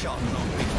shall not be.